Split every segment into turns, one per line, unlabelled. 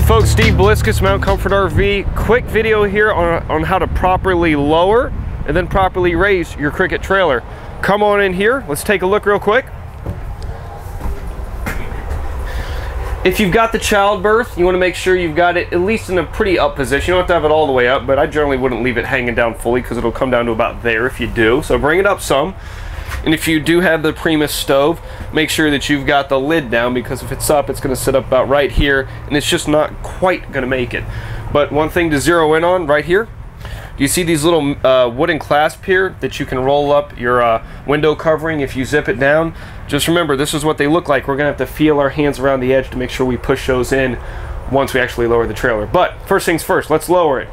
folks, Steve Belickis, Mount Comfort RV. Quick video here on, on how to properly lower and then properly raise your Cricket trailer. Come on in here, let's take a look real quick. If you've got the child berth, you want to make sure you've got it at least in a pretty up position. You don't have to have it all the way up, but I generally wouldn't leave it hanging down fully because it'll come down to about there if you do. So bring it up some. And if you do have the Primus stove, make sure that you've got the lid down because if it's up, it's going to sit up about right here and it's just not quite going to make it. But one thing to zero in on right here, do you see these little uh, wooden clasp here that you can roll up your uh, window covering if you zip it down? Just remember, this is what they look like. We're going to have to feel our hands around the edge to make sure we push those in once we actually lower the trailer. But first things first, let's lower it.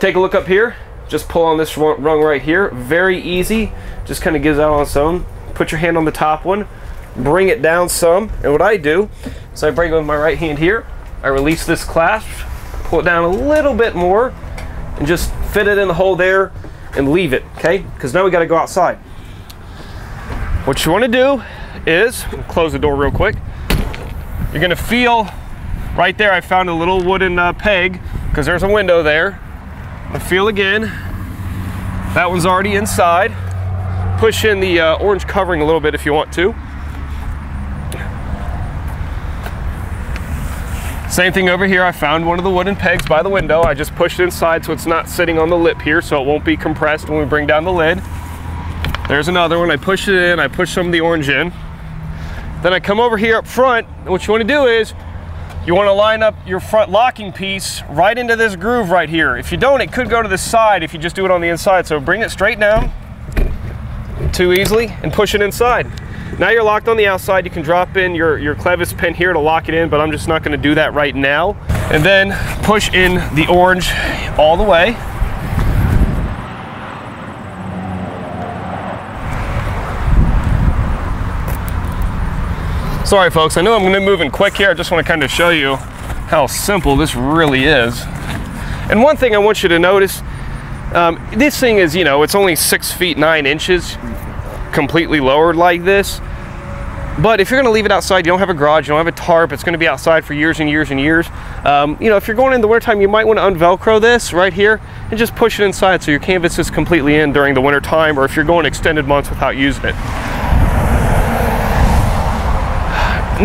Take a look up here, just pull on this rung right here. Very easy. Just kind of gives out on its own. Put your hand on the top one. Bring it down some. And what I do is I bring it with my right hand here. I release this clasp. Pull it down a little bit more. And just fit it in the hole there and leave it. Okay? Because now we got to go outside. What you want to do is, close the door real quick. You're going to feel right there. I found a little wooden uh, peg because there's a window there. I feel again. That one's already inside. Push in the uh, orange covering a little bit if you want to. Same thing over here. I found one of the wooden pegs by the window. I just pushed it inside so it's not sitting on the lip here so it won't be compressed when we bring down the lid. There's another one. I push it in. I push some of the orange in. Then I come over here up front. what you want to do is you want to line up your front locking piece right into this groove right here. If you don't, it could go to the side if you just do it on the inside. So bring it straight down too easily and push it inside. Now you're locked on the outside. You can drop in your, your clevis pin here to lock it in, but I'm just not going to do that right now. And then push in the orange all the way. Sorry folks, I know I'm gonna move in quick here. I just wanna kind of show you how simple this really is. And one thing I want you to notice, um, this thing is, you know, it's only six feet nine inches completely lowered like this. But if you're gonna leave it outside, you don't have a garage, you don't have a tarp, it's gonna be outside for years and years and years. Um, you know, if you're going in the wintertime, you might wanna unvelcro this right here and just push it inside so your canvas is completely in during the winter time or if you're going extended months without using it.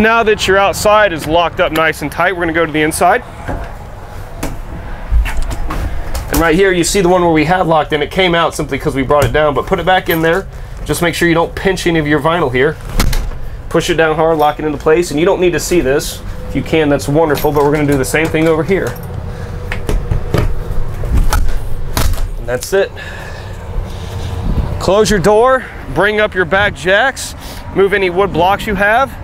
Now that your outside is locked up nice and tight, we're gonna go to the inside. And right here, you see the one where we had locked in. It came out simply because we brought it down, but put it back in there. Just make sure you don't pinch any of your vinyl here. Push it down hard, lock it into place, and you don't need to see this. If you can, that's wonderful, but we're gonna do the same thing over here. And that's it. Close your door, bring up your back jacks, move any wood blocks you have,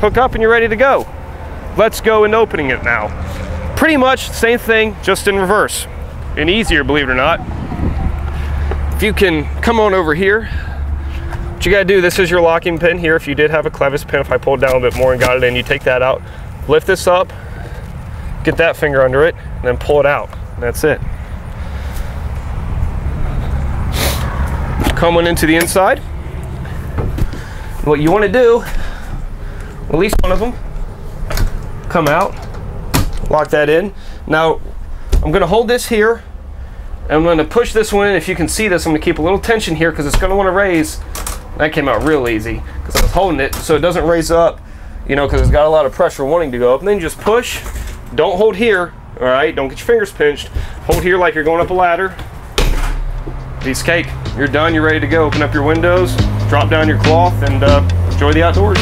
hook up and you're ready to go. Let's go and opening it now. Pretty much same thing, just in reverse. And easier, believe it or not. If you can come on over here, what you gotta do, this is your locking pin here. If you did have a clevis pin, if I pulled down a bit more and got it in, you take that out, lift this up, get that finger under it, and then pull it out. That's it. Coming into the inside. What you wanna do release one of them, come out, lock that in. Now, I'm gonna hold this here, and I'm gonna push this one in. If you can see this, I'm gonna keep a little tension here because it's gonna wanna raise. That came out real easy because I was holding it so it doesn't raise up, you know, because it's got a lot of pressure wanting to go up. And then just push, don't hold here, all right? Don't get your fingers pinched. Hold here like you're going up a ladder. Piece cake. You're done, you're ready to go. Open up your windows, drop down your cloth, and uh, enjoy the outdoors.